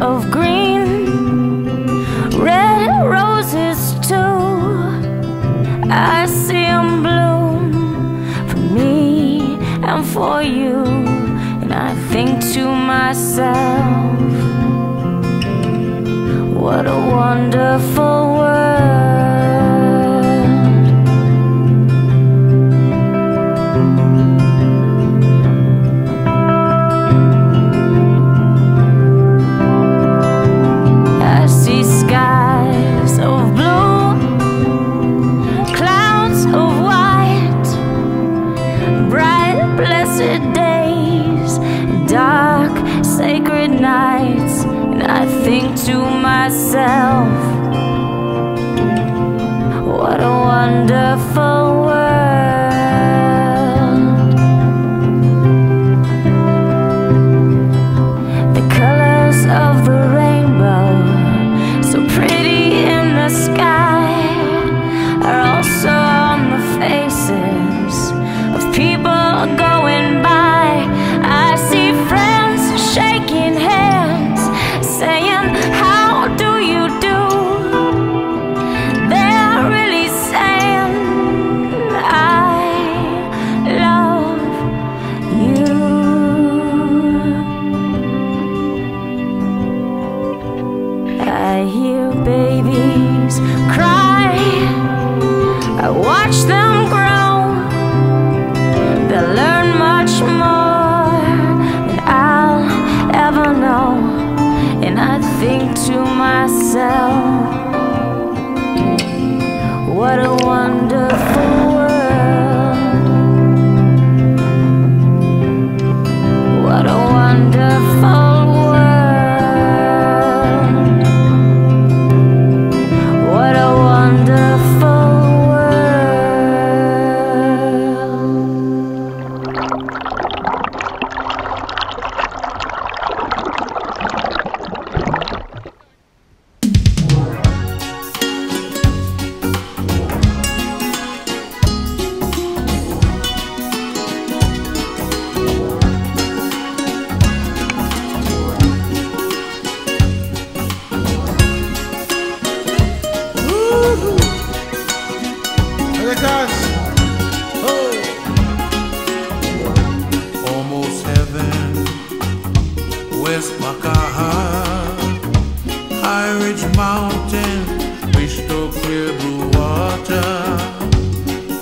of green, red roses too. I see them bloom for me and for you, and I think to myself, to myself, what a wonderful I hear babies cry. I watch them grow. They'll learn much more than I'll ever know. And I think to myself, what courage mountain we to clear blue water.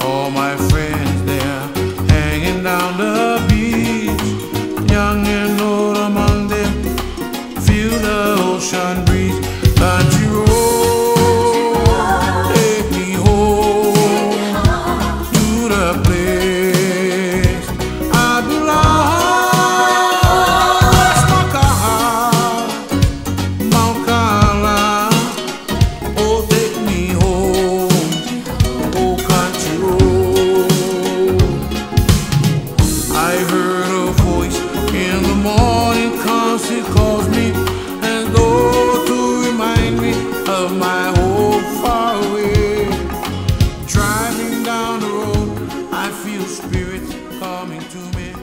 All my friends there hanging down the beach, young and old among them, feel the ocean breeze. Spirit coming to me.